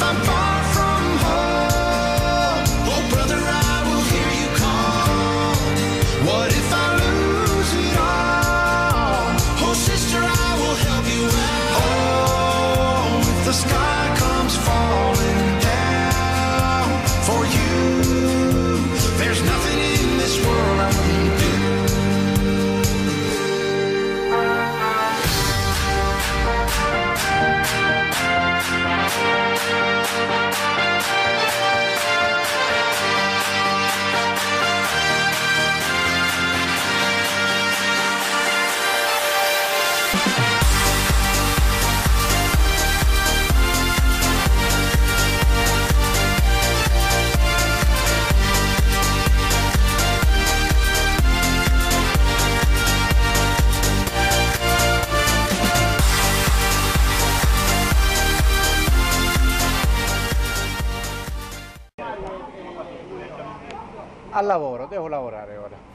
if I'm lavoro, devo lavorare ora.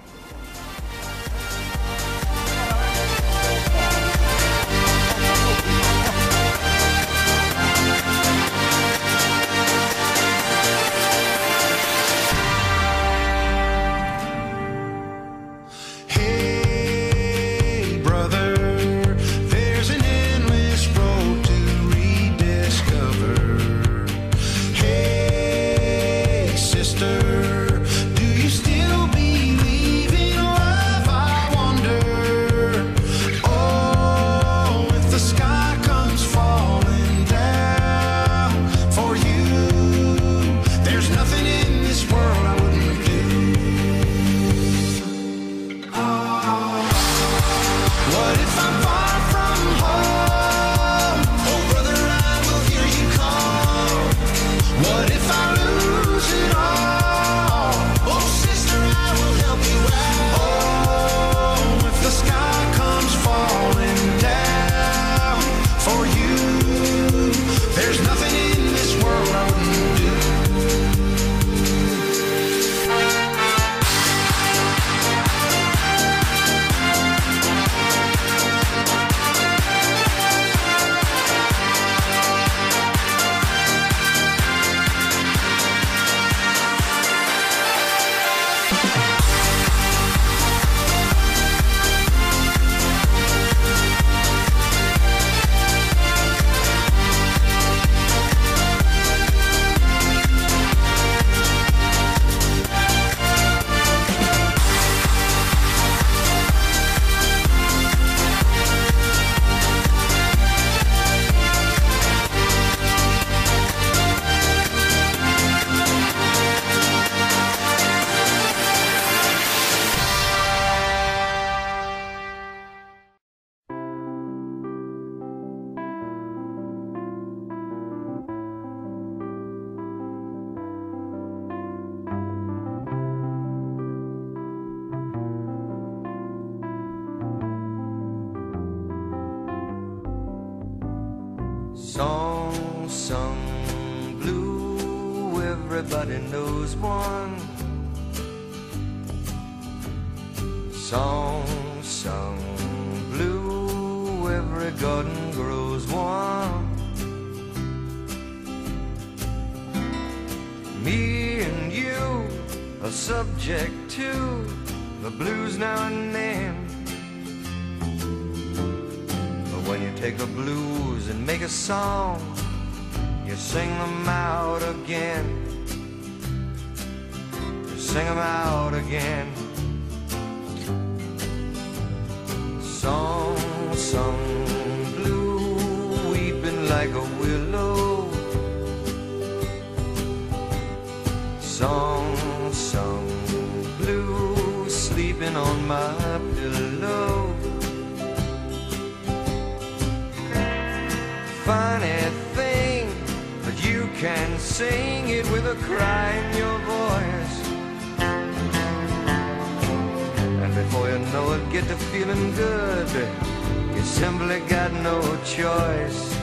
song sung blue. Everybody knows one song sung blue. Every garden grows one. Me and you are subject to the blues now and then when you take the blues and make a song, you sing them out again. You sing them out again. Song sung blue, weeping like a willow. Song sung blue, sleeping on my can sing it with a cry in your voice. And before you know it, get to feeling good. You simply got no choice.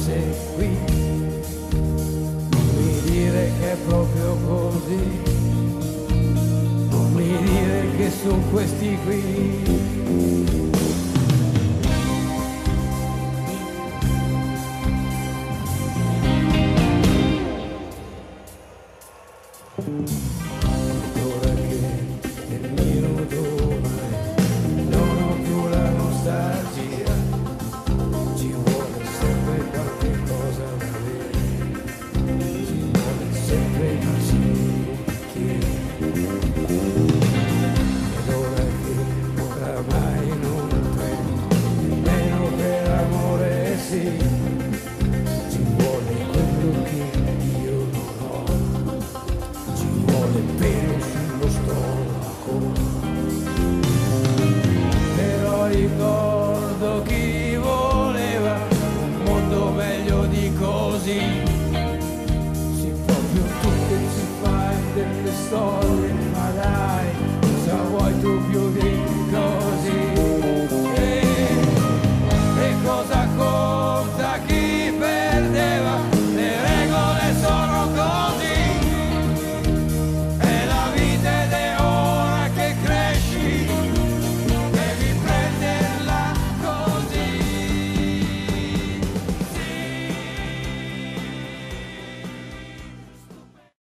Facce qui. Non mi dire che è proprio così. Non mi dire che sono questi qui.